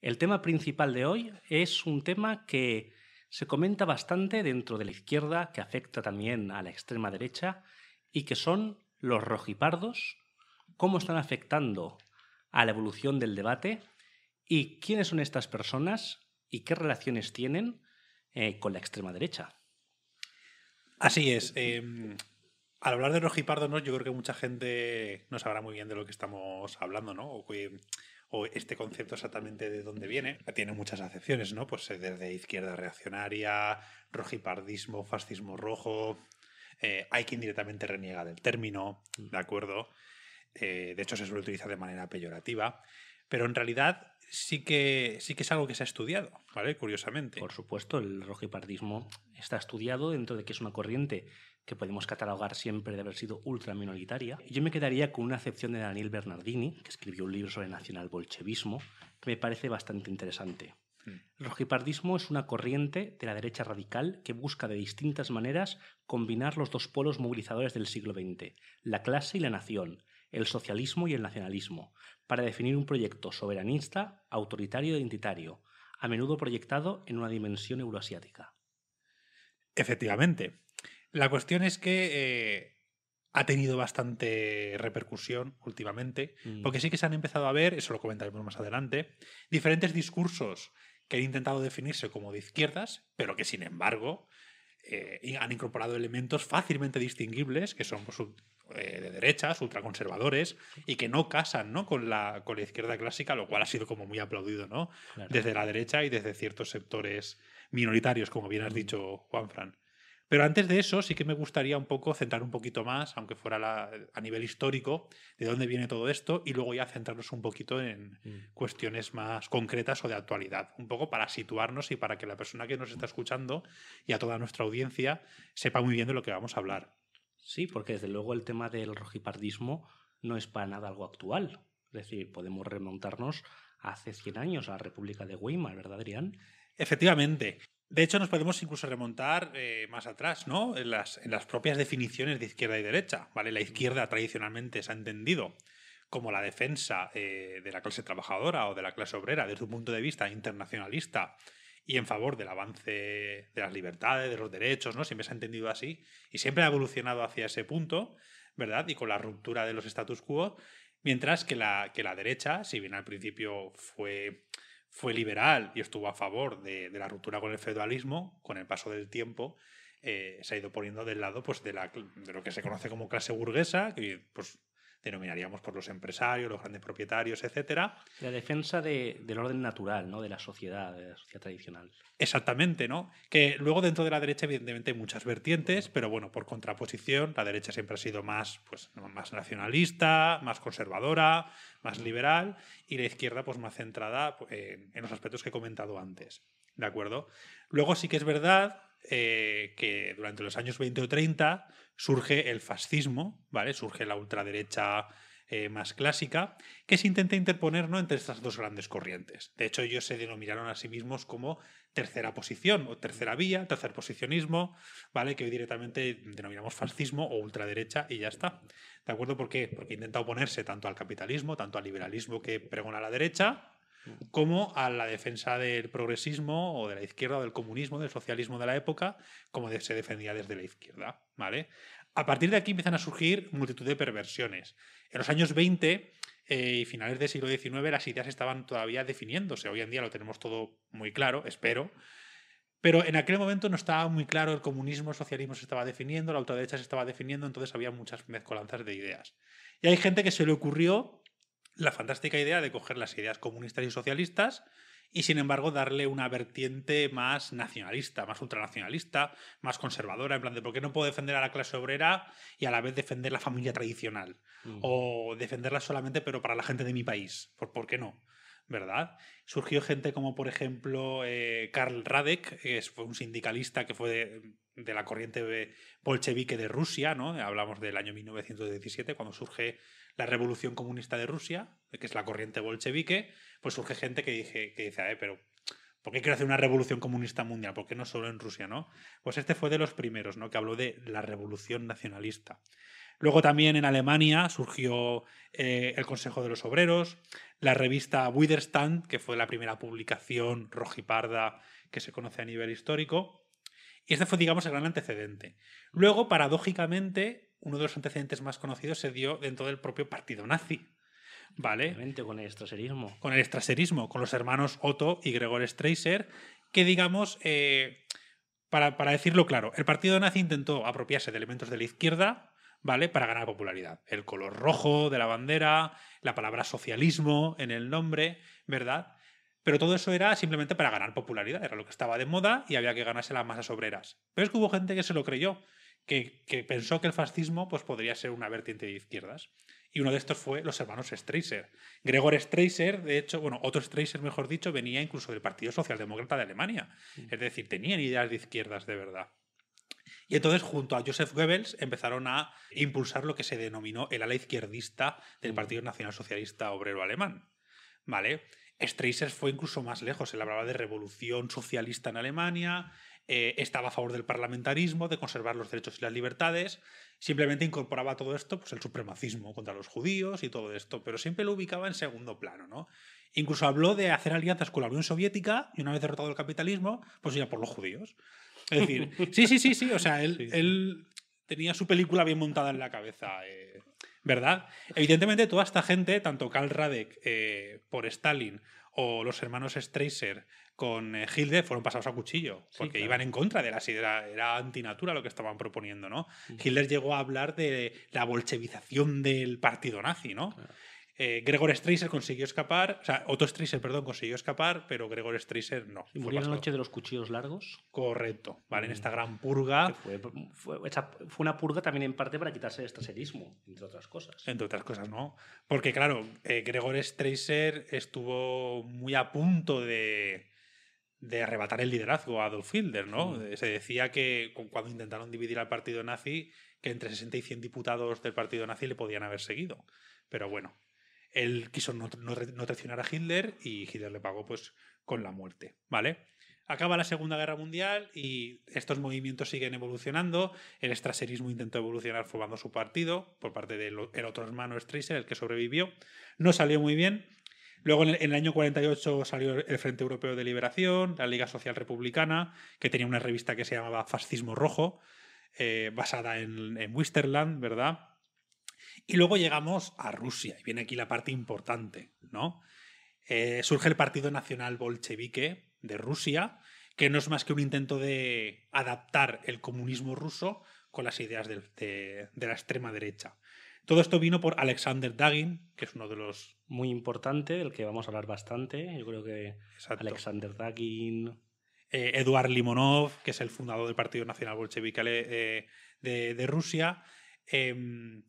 El tema principal de hoy es un tema que se comenta bastante dentro de la izquierda, que afecta también a la extrema derecha, y que son los rojipardos, cómo están afectando a la evolución del debate y quiénes son estas personas y qué relaciones tienen eh, con la extrema derecha. Así es. Em, al hablar de rojipardos, ¿no? yo creo que mucha gente no sabrá muy bien de lo que estamos hablando, ¿no? O este concepto exactamente de dónde viene. Tiene muchas acepciones, ¿no? Pues eh, desde izquierda reaccionaria, rojipardismo, fascismo rojo. Eh, hay quien directamente reniega del término, mm. ¿de acuerdo? Eh, de hecho, se suele utilizar de manera peyorativa. Pero en realidad sí que, sí que es algo que se ha estudiado, ¿vale? Curiosamente. Por supuesto, el rojipardismo está estudiado dentro de que es una corriente que podemos catalogar siempre de haber sido ultra minoritaria. Yo me quedaría con una acepción de Daniel Bernardini, que escribió un libro sobre nacional bolchevismo, que me parece bastante interesante. Hmm. El rojipardismo es una corriente de la derecha radical que busca de distintas maneras combinar los dos polos movilizadores del siglo XX, la clase y la nación, el socialismo y el nacionalismo, para definir un proyecto soberanista, autoritario e identitario, a menudo proyectado en una dimensión euroasiática. Efectivamente. La cuestión es que eh, ha tenido bastante repercusión últimamente, mm. porque sí que se han empezado a ver, eso lo comentaremos más adelante, diferentes discursos que han intentado definirse como de izquierdas, pero que sin embargo eh, han incorporado elementos fácilmente distinguibles, que son pues, eh, de derechas, ultraconservadores, y que no casan ¿no? Con, la, con la izquierda clásica, lo cual ha sido como muy aplaudido ¿no? desde la derecha y desde ciertos sectores minoritarios, como bien has mm. dicho, Juan Fran. Pero antes de eso sí que me gustaría un poco centrar un poquito más, aunque fuera a nivel histórico, de dónde viene todo esto y luego ya centrarnos un poquito en mm. cuestiones más concretas o de actualidad, un poco para situarnos y para que la persona que nos está escuchando y a toda nuestra audiencia sepa muy bien de lo que vamos a hablar. Sí, porque desde luego el tema del rojipardismo no es para nada algo actual. Es decir, podemos remontarnos hace 100 años a la República de Weimar, ¿verdad, Adrián? Efectivamente. De hecho, nos podemos incluso remontar eh, más atrás, ¿no? En las, en las, propias definiciones de izquierda y derecha, ¿vale? La izquierda tradicionalmente se ha entendido como la defensa eh, de la clase trabajadora o de la clase obrera desde un punto de vista internacionalista y en favor del avance de las libertades, de los derechos, ¿no? Siempre se ha entendido así y siempre ha evolucionado hacia ese punto, ¿verdad? Y con la ruptura de los status quo, mientras que la, que la derecha, si bien al principio fue fue liberal y estuvo a favor de, la ruptura con el feudalismo, con el paso del tiempo, eh, se ha ido poniendo del lado pues, de, la, de, lo que se conoce como clase burguesa, que pues, denominaríamos por los empresarios, los grandes propietarios, etcétera. La defensa del orden natural, ¿no? De la sociedad, de la sociedad tradicional. Exactamente, ¿no? Que luego dentro de la derecha, evidentemente, hay muchas vertientes, pero bueno, por contraposición, la derecha siempre ha sido más, pues, más nacionalista, más conservadora, más liberal, y la izquierda, pues, más centrada pues, en, en los aspectos que he comentado antes. ¿De acuerdo? Luego sí que es verdad eh, que durante los años 20 o 30 surge el fascismo, ¿vale? Surge la ultraderecha eh, más clásica, que se intenta interponer ¿no? entre estas dos grandes corrientes. De hecho, ellos se denominaron a sí mismos como tercera posición o tercera vía, tercer posicionismo, ¿vale? Que hoy directamente denominamos fascismo o ultraderecha y ya está. ¿De acuerdo? ¿Por qué? Porque intenta oponerse tanto al capitalismo, tanto al liberalismo que pregona la derecha, como a la defensa del progresismo o de la izquierda o del comunismo, del socialismo de la época, como se defendía desde la izquierda. ¿vale? A partir de aquí empiezan a surgir multitud de perversiones. En los años 20 eh, y finales del siglo XIX las ideas estaban todavía definiéndose. Hoy en día lo tenemos todo muy claro, espero. Pero en aquel momento no estaba muy claro el comunismo, el socialismo se estaba definiendo, la ultraderecha se estaba definiendo, entonces había muchas mezcolanzas de ideas. Y hay gente que se le ocurrió la fantástica idea de coger las ideas comunistas y socialistas y sin embargo darle una vertiente más nacionalista, más ultranacionalista, más conservadora, en plan de por qué no puedo defender a la clase obrera y a la vez defender la familia tradicional o defenderla solamente pero para la gente de mi país, ¿por, ¿por qué no? ¿Verdad? Surgió gente como, por ejemplo, eh, Karl Radek, que fue un sindicalista que fue de, de, la corriente bolchevique de Rusia, ¿no? Hablamos del año 1917, cuando surge la revolución comunista de Rusia, que es la corriente bolchevique, pues surge gente que, dice, que dice, pero ¿por qué quiere hacer una revolución comunista mundial? ¿Por qué no solo en Rusia, no? Pues este fue de los primeros, ¿no? Que habló de la revolución nacionalista. Luego también en Alemania surgió eh, el Consejo de los Obreros, la revista Widerstand, que fue la primera publicación rojiparda que se conoce a nivel histórico. Y este fue, digamos, el gran antecedente. Luego, paradójicamente, uno de los antecedentes más conocidos se dio dentro del propio partido nazi. ¿Vale? Con el extraserismo. Con el extraserismo, con los hermanos Otto y Gregor Streiser, que digamos, eh, para, para, decirlo claro, el partido nazi intentó apropiarse de elementos de la izquierda, ¿vale? Para ganar popularidad. El color rojo de la bandera, la palabra socialismo en el nombre, ¿verdad? Pero todo eso era simplemente para ganar popularidad, era lo que estaba de moda y había que ganarse las masas obreras. Pero es que hubo gente que se lo creyó, que, que pensó que el fascismo pues, podría ser una vertiente de izquierdas. Y uno de estos fue los hermanos Streiser. Gregor Streiser, de hecho, bueno, otro Streiser, mejor dicho, venía incluso del Partido Socialdemócrata de Alemania. Es decir, tenían ideas de izquierdas de verdad. Y entonces, junto a Joseph Goebbels, empezaron a impulsar lo que se denominó el ala izquierdista del Partido Nacional Socialista Obrero Alemán. ¿Vale? Streiser fue incluso más lejos. Él hablaba de revolución socialista en Alemania, eh, estaba a favor del parlamentarismo, de conservar los derechos y las libertades. Simplemente incorporaba todo esto, pues el supremacismo contra los judíos y todo esto, pero siempre lo ubicaba en segundo plano, ¿no? Incluso habló de hacer alianzas con la Unión Soviética y una vez derrotado el capitalismo, pues ya por los judíos. Es decir, sí, sí, sí, sí, o sea, él, él tenía su película bien montada en la cabeza. Eh, ¿Verdad? Evidentemente, toda esta gente, tanto Karl Radek eh, por Stalin o los hermanos Streiser con eh, Hitler, fueron pasados a cuchillo, porque iban en contra de las ideas, era antinatura lo que estaban proponiendo, ¿no? Hitler llegó a hablar de la bolchevización del partido nazi, ¿no? Eh, Gregor Streiser consiguió escapar, o sea, Otto Streiser, perdón, consiguió escapar, pero Gregor Streiser no. ¿Y murió la noche de los cuchillos largos? Correcto, ¿vale? En esta gran purga. Fue, fue, una purga también en parte para quitarse el estraserismo, entre otras cosas. Entre otras cosas, ¿no? Porque, claro, eh, Gregor Streiser estuvo muy a punto de, de arrebatar el liderazgo a Adolf Hitler, ¿no? Se decía que cuando intentaron dividir al partido nazi, que entre 60 y 100 diputados del partido nazi le podían haber seguido. Pero bueno, él quiso no, traicionar a Hitler y Hitler le pagó pues con la muerte, ¿vale? Acaba la Segunda Guerra Mundial y estos movimientos siguen evolucionando. El extraserismo intentó evolucionar formando su partido por parte del otro hermano Streiser, el que sobrevivió. No salió muy bien. Luego, en el, año 48, salió el Frente Europeo de Liberación, la Liga Social Republicana, que tenía una revista que se llamaba Fascismo Rojo, eh, basada en, en Wisterland, ¿verdad? Y luego llegamos a Rusia, y viene aquí la parte importante, ¿no? Eh, surge el Partido Nacional Bolchevique de Rusia, que no es más que un intento de adaptar el comunismo ruso con las ideas de, la extrema derecha. Todo esto vino por Alexander Dagin, que es uno de los... Muy importante, del que vamos a hablar bastante. Yo creo que Alexander Dagin... Eh, Eduard Limonov, que es el fundador del Partido Nacional Bolchevique eh, de, de, Rusia. Em, eh,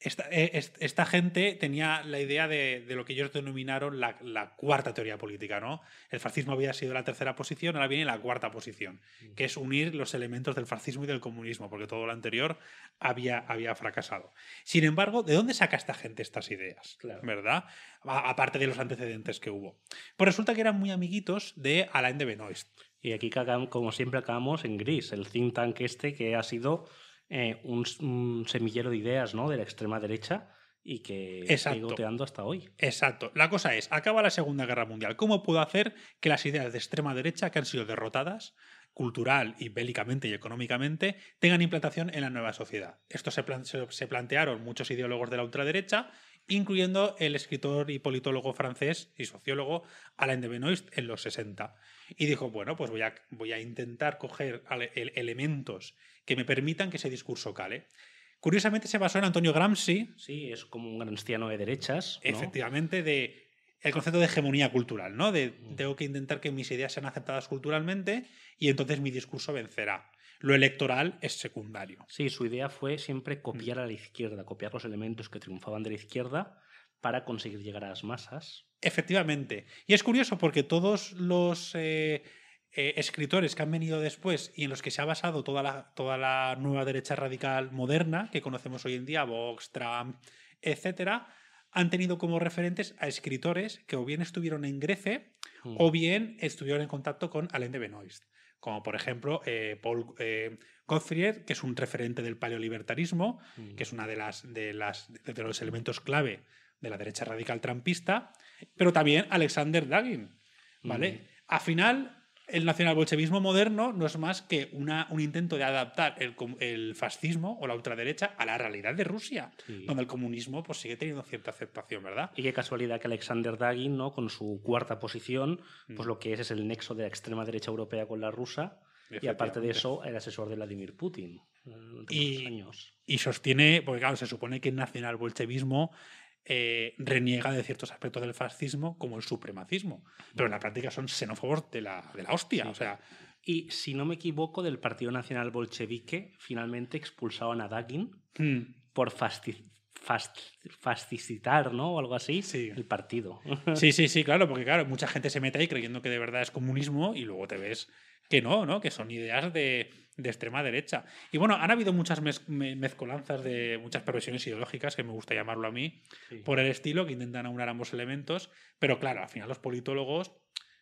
esta, gente tenía la idea de, lo que ellos denominaron la, cuarta teoría política, ¿no? El fascismo había sido la tercera posición, ahora viene la cuarta posición, mm. que es unir los elementos del fascismo y del comunismo, porque todo lo anterior había, había fracasado. Sin embargo, ¿de dónde saca esta gente estas ideas? ¿Verdad? aparte de los antecedentes que hubo. Pues resulta que eran muy amiguitos de Alain de Benoist. Y aquí, como siempre, acabamos en gris, el think tank este que ha sido eh, un, semillero de ideas ¿no? de la extrema derecha y que sigue goteando hasta hoy. Exacto. La cosa es, acaba la Segunda Guerra Mundial. ¿Cómo puedo hacer que las ideas de extrema derecha que han sido derrotadas cultural y bélicamente y económicamente tengan implantación en la nueva sociedad? Esto se, se plantearon muchos ideólogos de la ultraderecha incluyendo el escritor y politólogo francés y sociólogo Alain de Benoist en los 60. Y dijo, bueno, pues voy a, voy a intentar coger elementos que me permitan que ese discurso cale. Curiosamente se basó en Antonio Gramsci. Sí, es como un anciano de derechas. Efectivamente, de el concepto de hegemonía cultural, ¿no? De mm. tengo que intentar que mis ideas sean aceptadas culturalmente y entonces mi discurso vencerá. Lo electoral es secundario. Sí, su idea fue siempre copiar a la izquierda, copiar los elementos que triunfaban de la izquierda para conseguir llegar a las masas. Efectivamente. Y es curioso porque todos los eh, eh, escritores que han venido después y en los que se ha basado toda la, toda la nueva derecha radical moderna que conocemos hoy en día, Vox, Trump, etcétera, han tenido como referentes a escritores que o bien estuvieron en Grecia mm. o bien estuvieron en contacto con Alain de Benoist. como por ejemplo eh, Paul Gottfried, que es un referente del paleolibertarismo, Mm. que es uno de, las, de, las, de los elementos clave de la derecha radical trampista, pero también Alexander Dagin. ¿vale? Mm. Al final, el nacionalbolchevismo moderno no es más que una, un intento de adaptar el, el fascismo o la ultraderecha a la realidad de Rusia, Sí. donde el comunismo pues, sigue teniendo cierta aceptación, ¿verdad? Y qué casualidad que Alexander Dagin, ¿no? con su cuarta posición, pues Mm. lo que es es el nexo de la extrema derecha europea con la rusa. Y aparte de eso, el asesor de Vladimir Putin. Y- años. Y sostiene, porque claro, se supone que el nacionalbolchevismo eh, reniega de ciertos aspectos del fascismo como el supremacismo, pero en la práctica son xenófobos de la, de la hostia. Sí. O sea, Y si no me equivoco, del Partido Nacional Bolchevique finalmente expulsaban a Dagin mm, por fast- ¿no? O algo así, Sí. el partido. Sí, sí, sí, claro, porque claro, mucha gente se mete ahí creyendo que de verdad es comunismo y luego te ves que no, ¿no? Que son ideas de, de extrema derecha. Y bueno, han habido muchas mez- me- mezcolanzas de muchas perversiones ideológicas, que me gusta llamarlo a mí, Sí. por el estilo, que intentan aunar ambos elementos, pero claro, al final los politólogos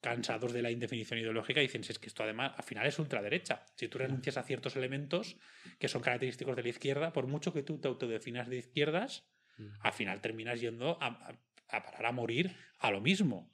cansados de la indefinición ideológica dicen si es que esto además al final es ultraderecha. Si tú renuncias a ciertos elementos que son característicos de la izquierda, por mucho que tú te autodefinas de izquierdas, Mm. al final terminas yendo a, a- a parar a morir a lo mismo.